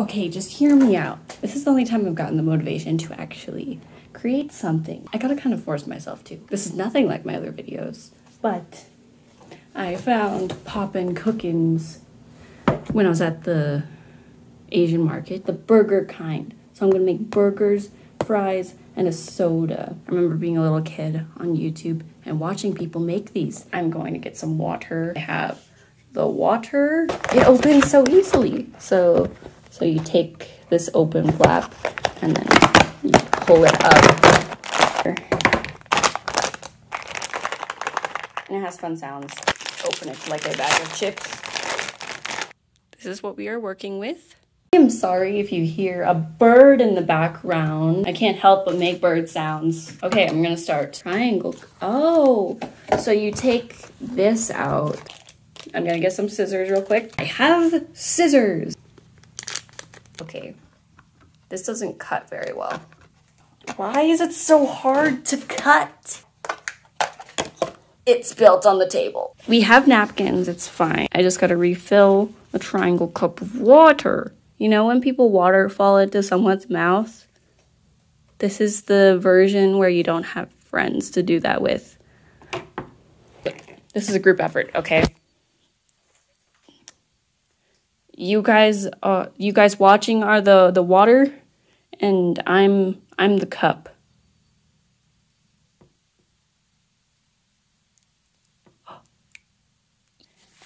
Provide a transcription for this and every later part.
Okay, just hear me out. This is the only time I've gotten the motivation to actually create something. I gotta kind of force myself to. This is nothing like my other videos, but I found Popin' Cookins when I was at the Asian market, the burger kind. So I'm gonna make burgers, fries, and a soda. I remember being a little kid on YouTube and watching people make these. I'm going to get some water. I have the water. It opens so easily. So, so you take this open flap and then you pull it up. And it has fun sounds. Open it like a bag of chips. This is what we are working with. I'm sorry if you hear a bird in the background. I can't help but make bird sounds. Okay, I'm gonna start. Triangle. Oh, so you take this out. I'm gonna get some scissors real quick. I have scissors. Okay, this doesn't cut very well. Why is it so hard to cut? It's built on the table. We have napkins, it's fine. I just gotta refill a triangle cup of water. You know when people waterfall into someone's mouth? This is the version where you don't have friends to do that with. This is a group effort, okay? You guys uh you guys watching are the the water and I'm I'm the cup.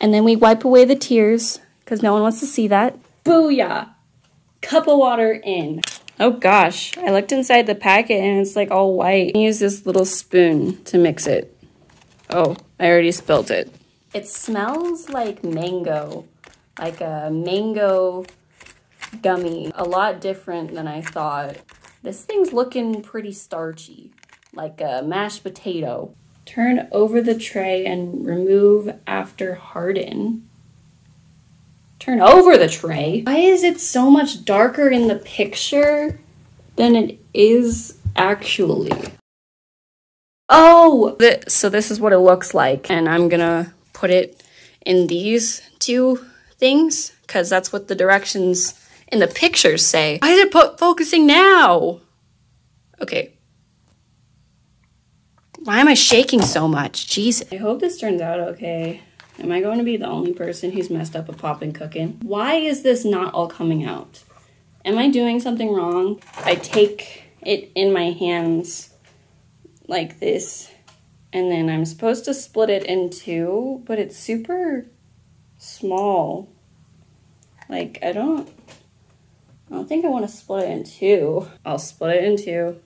And then we wipe away the tears because no one wants to see that. Booyah! Cup of water in. Oh gosh, I looked inside the packet and it's like all white. Use this little spoon to mix it. Oh, I already spilled it. It smells like mango, like a mango gummy. A lot different than I thought. This thing's looking pretty starchy, like a mashed potato. Turn over the tray and remove after harden turn over the tray. Why is it so much darker in the picture than it is actually? Oh, so this is what it looks like. And I'm gonna put it in these two things because that's what the directions in the pictures say. Why is it put focusing now? Okay. Why am I shaking so much? Jesus. I hope this turns out okay. Am I going to be the only person who's messed up a Popin' Cookin'? Why is this not all coming out? Am I doing something wrong? I take it in my hands like this, and then I'm supposed to split it in two, but it's super small. Like, I don't, I don't think I want to split it in two. I'll split it in two.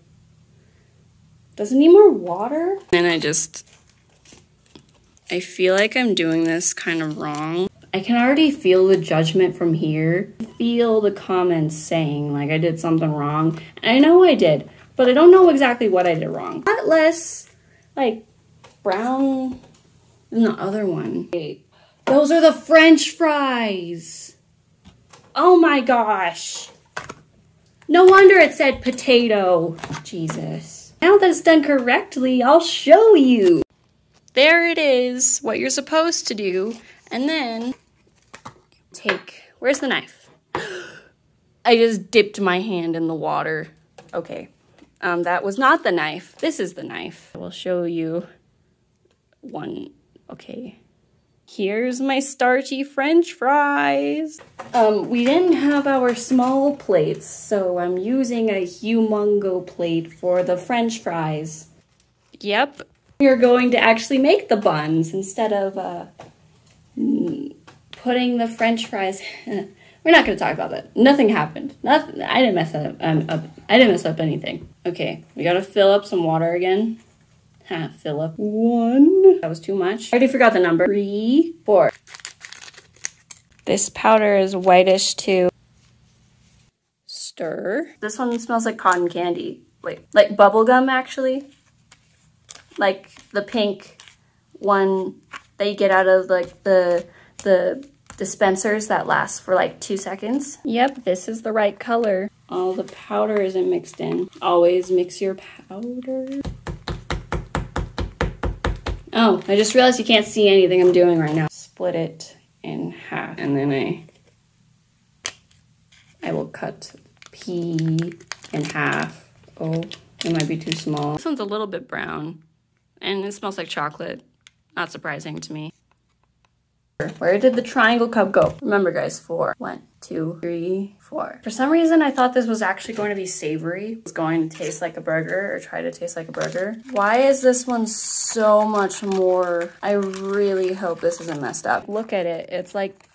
Does it need more water? And I just I feel like I'm doing this kind of wrong. I can already feel the judgment from here. Feel the comments saying like I did something wrong. And I know I did, but I don't know exactly what I did wrong. A lot less like brown than the other one. Those are the french fries. Oh my gosh. No wonder it said potato. Jesus. Now that it's done correctly, I'll show you there it is, what you're supposed to do. And then take, where's the knife? I just dipped my hand in the water. Okay, um, that was not the knife. This is the knife. I will show you one, okay. Here's my starchy french fries. Um, we didn't have our small plates, so I'm using a humongo plate for the french fries. Yep, you're going to actually make the buns instead of uh, putting the french fries. We're not going to talk about that. Nothing happened. Nothing. I didn't mess up, um, up. I didn't mess up anything. Okay, we got to fill up some water again. Ha, fill up one. That was too much. I already forgot the number. Three, four. This powder is whitish too. Stir. This one smells like cotton candy. Wait, like bubble gum actually like the pink one that you get out of like the the dispensers that last for like two seconds. Yep, this is the right color. All the powder isn't mixed in. Always mix your powder. Oh, I just realized you can't see anything I'm doing right now. Split it in half and then I I will cut pea in half. Oh, it might be too small. This one's a little bit brown and it smells like chocolate. Not surprising to me. Where did the triangle cup go? Remember guys, four. One, two, three, four. For some reason, I thought this was actually going to be savory. It's going to taste like a burger or try to taste like a burger. Why is this one so much more? I really hope this isn't messed up. Look at it. It's like,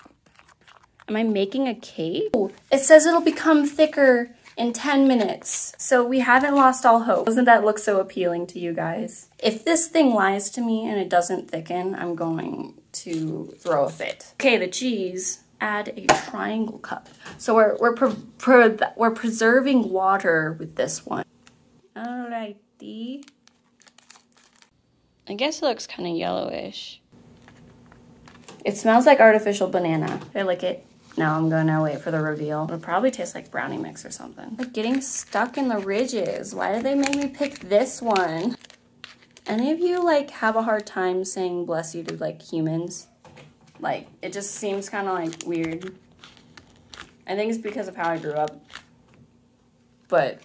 am I making a cake? Oh, it says it'll become thicker in 10 minutes. So we haven't lost all hope. Doesn't that look so appealing to you guys? If this thing lies to me and it doesn't thicken, I'm going to throw a fit. Okay, the cheese, add a triangle cup. So we're, we're, pre pre we're preserving water with this one. Alrighty. I guess it looks kind of yellowish. It smells like artificial banana. I lick it. Now I'm gonna wait for the reveal. It'll probably taste like brownie mix or something. Like getting stuck in the ridges. Why did they make me pick this one? Any of you like have a hard time saying bless you to like humans? Like it just seems kind of like weird. I think it's because of how I grew up. But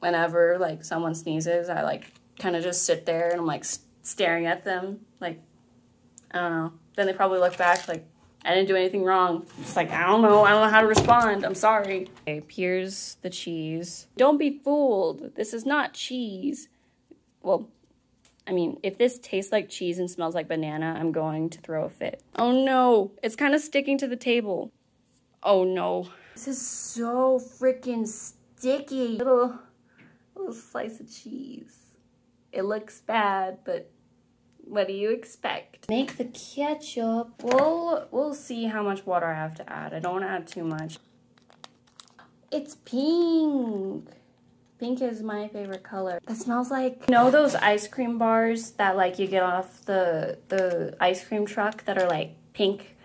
whenever like someone sneezes, I like kind of just sit there and I'm like staring at them. Like, I don't know. Then they probably look back like, I didn't do anything wrong. It's like, I don't know. I don't know how to respond. I'm sorry. Okay, here's the cheese. Don't be fooled. This is not cheese. Well, I mean, if this tastes like cheese and smells like banana, I'm going to throw a fit. Oh no, it's kind of sticking to the table. Oh no. This is so freaking sticky. Little, little slice of cheese. It looks bad, but what do you expect? Make the ketchup. We'll, we'll see how much water I have to add. I don't want to add too much. It's pink. Pink is my favorite color. It smells like, you know those ice cream bars that like you get off the, the ice cream truck that are like pink?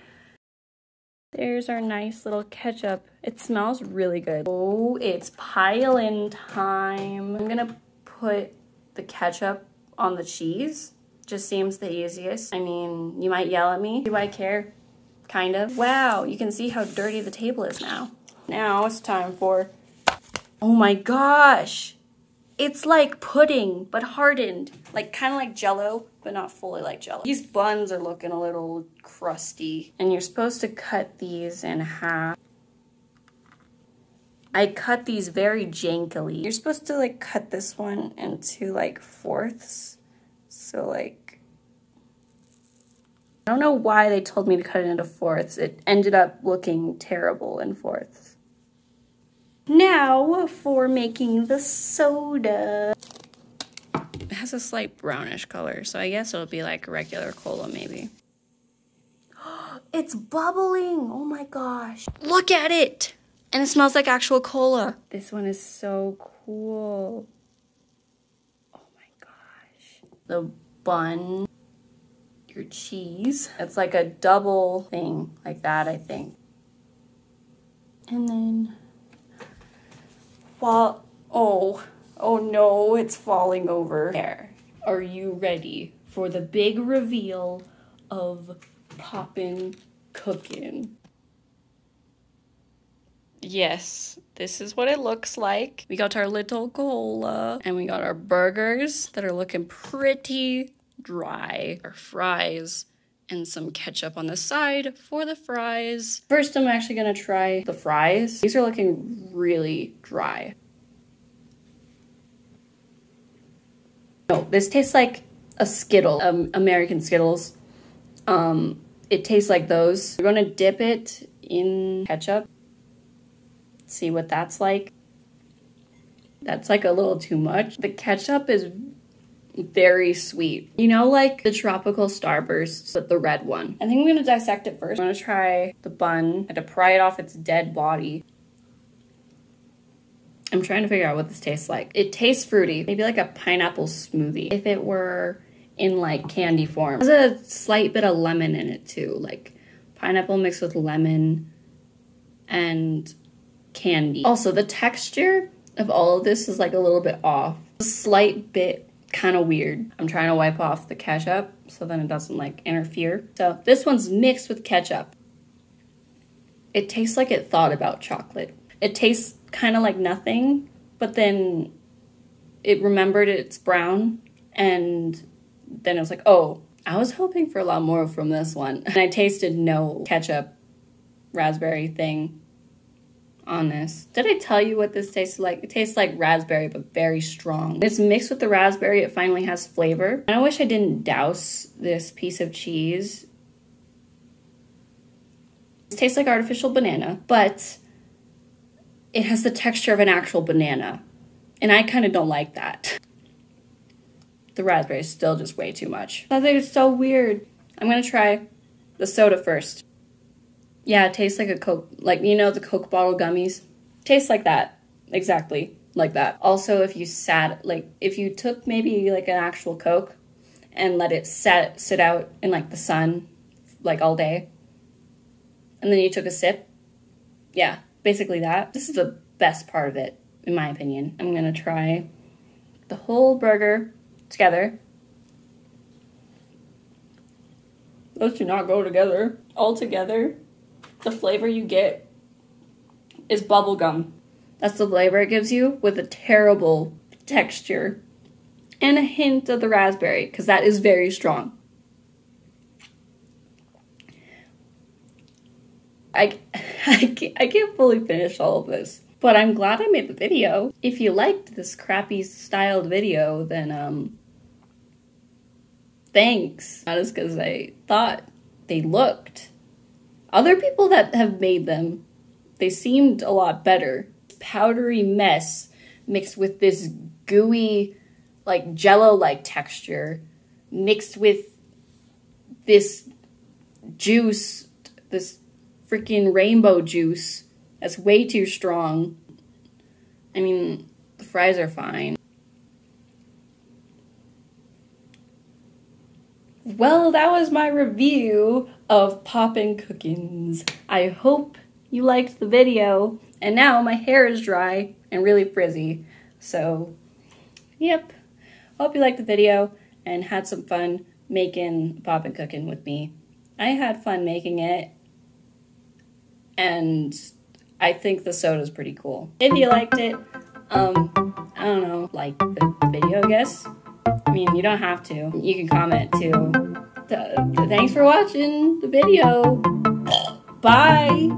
There's our nice little ketchup. It smells really good. Oh, it's pile-in time. I'm gonna put the ketchup on the cheese. Just seems the easiest. I mean, you might yell at me. Do I care? Kind of. Wow, you can see how dirty the table is now. Now it's time for Oh my gosh. It's like pudding, but hardened. Like kind of like jello, but not fully like jello. These buns are looking a little crusty. And you're supposed to cut these in half. I cut these very jankily. You're supposed to like cut this one into like fourths. So like, I don't know why they told me to cut it into fourths. It ended up looking terrible in fourths. Now for making the soda. It has a slight brownish color, so I guess it'll be like regular cola maybe. it's bubbling! Oh my gosh. Look at it! And it smells like actual cola. This one is so cool. Oh my gosh. The bun, your cheese. It's like a double thing like that, I think. And then fall. Oh, oh no, it's falling over. There. Are you ready for the big reveal of Popin' Cookin'? Yes, this is what it looks like. We got our little cola and we got our burgers that are looking pretty dry. Our fries and some ketchup on the side for the fries. First, I'm actually gonna try the fries. These are looking really dry. No, this tastes like a Skittle, um, American Skittles. Um, it tastes like those. We're gonna dip it in ketchup. See what that's like. That's like a little too much. The ketchup is very sweet. You know, like the tropical starbursts, but the red one. I think I'm gonna dissect it first. I'm gonna try the bun. I had to pry it off its dead body. I'm trying to figure out what this tastes like. It tastes fruity, maybe like a pineapple smoothie. If it were in like candy form. There's a slight bit of lemon in it too, like pineapple mixed with lemon and candy. Also, the texture of all of this is like a little bit off. A slight bit kind of weird. I'm trying to wipe off the ketchup so then it doesn't like interfere. So this one's mixed with ketchup. It tastes like it thought about chocolate. It tastes kind of like nothing, but then it remembered it's brown and then it was like, oh, I was hoping for a lot more from this one. And I tasted no ketchup raspberry thing on this. Did I tell you what this tastes like? It tastes like raspberry, but very strong. It's mixed with the raspberry. It finally has flavor. And I wish I didn't douse this piece of cheese. It tastes like artificial banana, but it has the texture of an actual banana. And I kind of don't like that. The raspberry is still just way too much. I think it's so weird. I'm gonna try the soda first. Yeah, it tastes like a Coke, like, you know, the Coke bottle gummies? Tastes like that. Exactly like that. Also, if you sat, like, if you took maybe like an actual Coke and let it set, sit out in like the sun, like all day, and then you took a sip, yeah, basically that. This is the best part of it, in my opinion. I'm gonna try the whole burger together. Those do not go together. All together, the flavor you get is bubblegum. That's the flavor it gives you with a terrible texture and a hint of the raspberry because that is very strong. I, I, can't, I can't fully finish all of this, but I'm glad I made the video. If you liked this crappy styled video, then um, thanks. Not just because I thought they looked. Other people that have made them, they seemed a lot better. Powdery mess mixed with this gooey, like jello-like texture, mixed with this juice, this freaking rainbow juice that's way too strong. I mean, the fries are fine. Well, that was my review of Popin' Cookins. I hope you liked the video. And now my hair is dry and really frizzy. So, yep. Hope you liked the video and had some fun making Popin' Cookin' with me. I had fun making it. And I think the soda is pretty cool. If you liked it, um, I don't know, like the video, I guess. Mean, you don't have to. You can comment too. Thanks for watching the video. Bye.